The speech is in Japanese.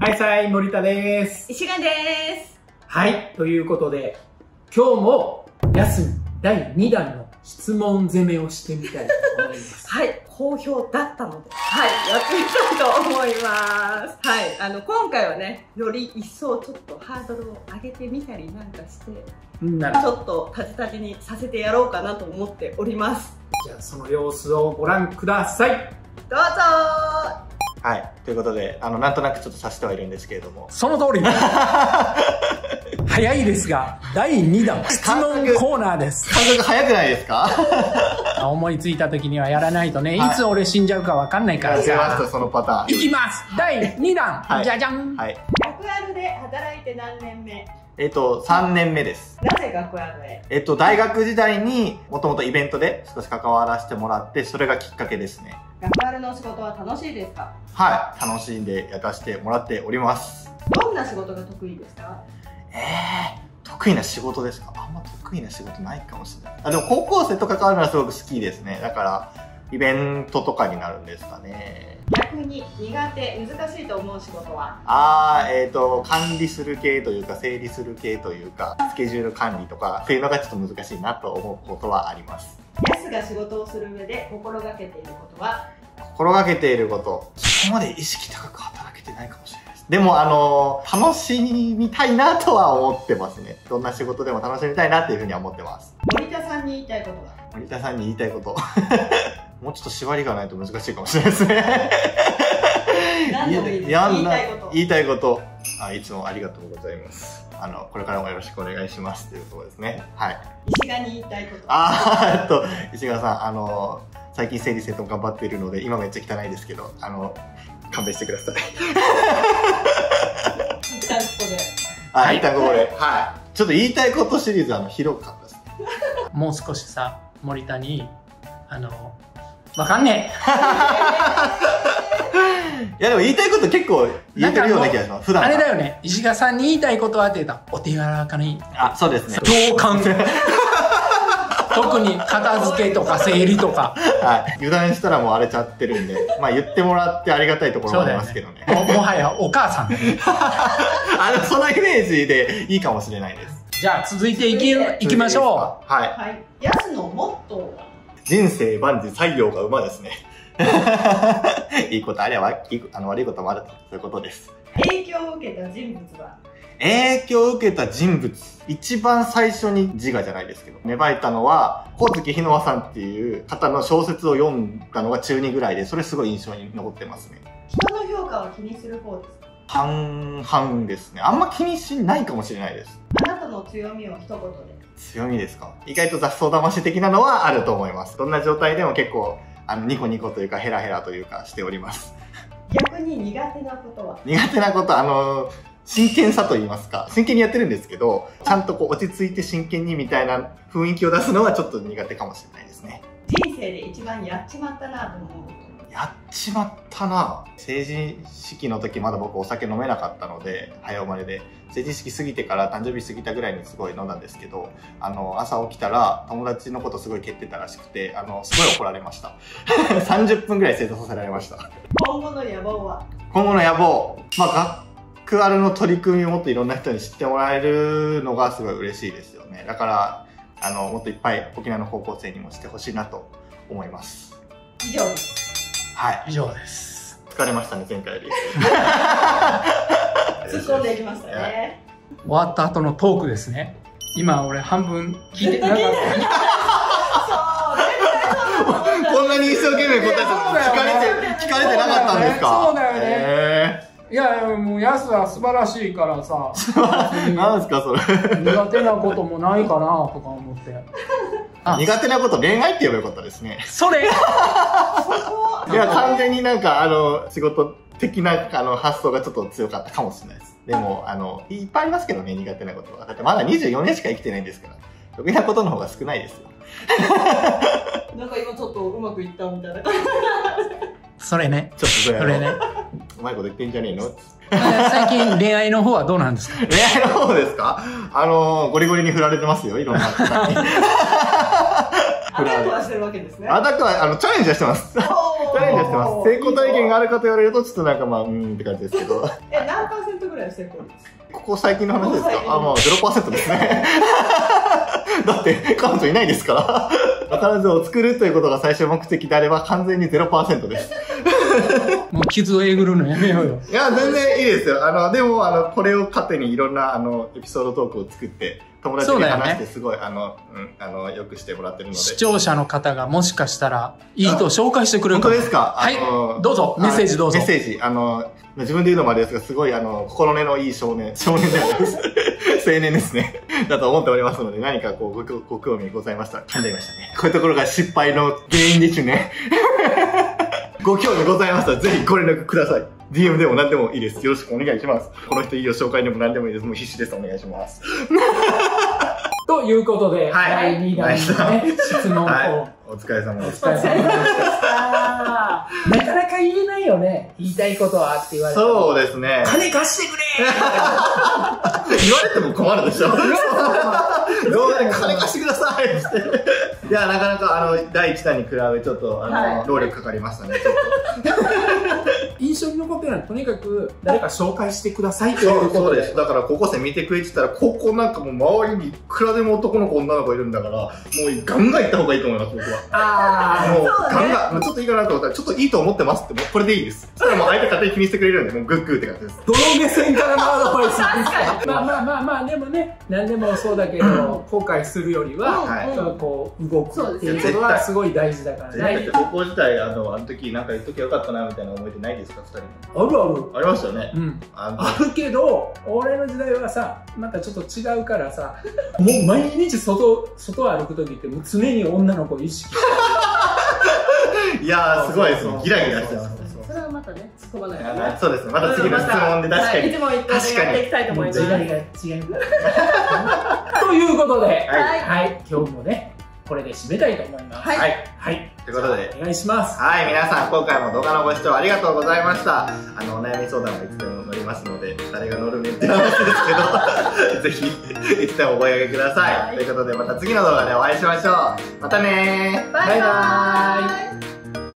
はいさい、森田です。石川です。はい、ということで、今日も、休み第2弾の質問攻めをしてみたいと思います。はい、好評だったので、はい、やってみたいと思います。はい、あの、今回はね、より一層ちょっとハードルを上げてみたりなんかして、ちょっとタジタジにさせてやろうかなと思っております。じゃあ、その様子をご覧ください。どうぞはい。ということで、あの、なんとなくちょっとさせてはいるんですけれども。その通り 早いですが、第2弾、質問コーナーです。感覚早くないですか？思いついた時にはやらないとね、いはいつ俺死んじゃうかわかんないから出ました、さ。そのパターン。いきます第2弾、はいじゃじゃん、はい。学アルで働いて何年目えっと、3年目です。なぜ学アルへえっと、大学時代にもともとイベントで少し関わらせてもらって、それがきっかけですね。学アルの仕事は楽しいですか？はい。楽しんでやらせてもらっております。どんな仕事が得意ですか？えー、得意な仕事ですか？あんま得意な仕事ないかもしれない。あ、でも高校生と関わるのはすごく好きですね。だから、イベントとかになるんですかね。逆に苦手、難しいと思う仕事は？あー、えっ、と、管理する系というか、整理する系というか、スケジュール管理とか、っていうのがちょっと難しいなと思うことはあります。ヤスが仕事をする上で心がけていることは？心がけていること、そこまで意識高く働けてないかもしれないでも、あの楽しみたいなとは思ってますね。どんな仕事でも楽しみたいなっていうふうには思ってます。森田さんに言いたいことは森田さんに言いたいこと。もうちょっと縛りがないと難しいかもしれないですね。何でもいいですや言いたいこと言いたいことあ。いつもありがとうございます。あの、これからもよろしくお願いしますというところですね。はい。石川に言いたいことあーえっと、石川さん、あの、最近整理整頓頑張っているので、今めっちゃ汚いですけど、あの、勘弁してください。はい一旦ここで。はい。ちょっと言いたいことシリーズ、あの、広かったですね。もう少しさ、森田に、あの、わかんね いや、でも言いたいこと結構言えてるような気がします。普え。段あれだよ。よね、石川さんに言いたいことはって言ったら、お手柔らかに、あ、そうですね。共感。特に片付けとか整理とか。はい。油断したらもう荒れちゃってるんで、まあ言ってもらってありがたいところもありますけどね。ももはやお母さんだね。あ、でもそのイメージでいいかもしれないです。じゃあ続いていき、いきましょう。はい。はいヤスのモットーは？人生万事採用が馬ですね。いいことありゃわいいあの悪いこともあると、そういうことです。影響を受けた人物は？影響を受けた人物。一番最初に自我じゃないですけど、芽生えたのは、小月日野和さんっていう方の小説を読んだのが中2ぐらいで、それすごい印象に残ってますね。人の評価は気にする方ですか？半々ですね。あんま気にしないかもしれないです。あなたの強みを一言で強みですか？意外と雑草魂的なのはあると思います。どんな状態でも結構、あの、ニコニコというかヘラヘラというかしております。逆に苦手なことは？苦手なこと、あの、真剣さと言いますか、真剣にやってるんですけど、ちゃんとこう落ち着いて真剣にみたいな雰囲気を出すのはちょっと苦手かもしれないですね。人生で一番やっちまったなと思うやっちまったな成人式の時まだ僕お酒飲めなかったので、早生まれで。成人式過ぎてから誕生日過ぎたぐらいにすごい飲んだんですけど、あの、朝起きたら友達のことすごい蹴ってたらしくて、あの、すごい怒られました。30分ぐらい正座させられました。今後の野望は？今後の野望、まあ、学アルの取り組みをもっといろんな人に知ってもらえるのがすごい嬉しいですよね。だから、あの、もっといっぱい沖縄の高校生にもしてほしいなと思います。以上ですはい。う。以上です。疲れましたね、前回より。突っ込んでいきましたね終わった後のトークですね。今俺半分聞いて、なんか、ったこんなに一生懸命答えてそうだよ聞かれて、聞かれてなかったんですか？そうだよねえいやいや、もうヤスは素晴らしいからさ、ー、なんですか、それ。苦手なこともないかなとか思って。あ苦手なこと恋愛って言えばよかったですね。それいや、完全になんか、あの、仕事的な、あの、発想がちょっと強かったかもしれないです。でも、あの、いっぱいありますけどね、苦手なことは。だってまだ24年しか生きてないんですから。得意なことの方が少ないですよ。なんか今ちょっとうまくいったみたいな感じそれね。ちょっとそれそれね。うまいこと言ってんじゃねえの？最近恋愛の方はどうなんですか？恋愛の方ですか？あの、ゴリゴリに振られてますよ、いろんな方に。あアタックはしてるわけですね。アタックは、あの、チャレンジはしてます。チチャレンジはしてます。成功体験があるかと言われると、ちょっとなんかまあ、うーんって感じですけど。え、何パーセントぐらいの成功率ここ最近の話ですか？あ、まあ、0%ですね。だって、彼女いないですから。彼女を作るということが最終目的であれば、完全に0%です。もう傷をえぐるのやめようよ。いや、全然いいですよ。あの、でも、あの、これを糧にいろんな、あの、エピソードトークを作って、友達に話して、すごい、あの、うん、あの、よくしてもらってるので。視聴者の方がもしかしたら、いい人を紹介してくれるかも本当ですか？はいどうぞメッセージどうぞメッセージ。あの、自分で言うのもあれですが、すごい、あの、心根のいい少年、少年です。青年ですね。だと思っておりますので、何かこう、ごご興味ございましたら、噛んじゃいましたね。こういうところが失敗の原因ですね。ご興味ございましたら、ぜひご連絡ください。DM でも何でもいいです。よろしくお願いします。この人いいよ、紹介でも何でもいいです。もう必死です。お願いします。ということで、はい第2弾のね、質問を、はい。お疲れ様です。お疲れ様でした。なかなか言えないよね。言いたいことはって言われて。そうですね。金貸してくれ言われても困るでしょ。動画で金貸してくださいって。いや、なかなか、あの、第1弾に比べ、ちょっと、あの、はい労力かかりましたね。ちょっ印象に残ってるのは、とにかく誰か紹介してくださいいうことで。そうです。だから、高校生見てくれてたら、ここなんかもう周りにいくらでも男の子、女の子いるんだから、もうガンガン行った方がいいと思います、僕は。あもう、そうねガンガン、ちょっといいかなと思ったら、ちょっといいと思ってますって、もうこれでいいです。そしたらもう相手勝手に気にしてくれるんで、もうグッグーって感じです。どの目線からのアドバイスです確かかまあまあまあまあ、でもね、何でもそうだけど、後悔するよりは、はいこう、動くっていうそうですことはすごい大事だからね。高校時代、あの、あの時なんか言っときゃよかったな、みたいな思い出ないですか、二人あるある。ありましたよね。うん。あるけど、俺の時代はさ、またちょっと違うからさ、もう毎日外、外歩くときってもう常に女の子を意識して いやー、すごいですね。ギラギラしてますね。それはまたね、突っ込まないとねあそうですね。また次の質問で確かはいに。一問一答でやっていきたいと思います。時代が違。ということで、はいはい、今日もね、これで締めたいと思います。はいはい。はい。ということで、お願いします。はい、皆さん、今回も動画のご視聴ありがとうございました。あの、お悩み相談はいつでも乗りますので、誰が乗るねって話ですけど、ぜひ、いつでもお声掛けください。はいということで、また次の動画でお会いしましょう。またねー。バイババイバーイ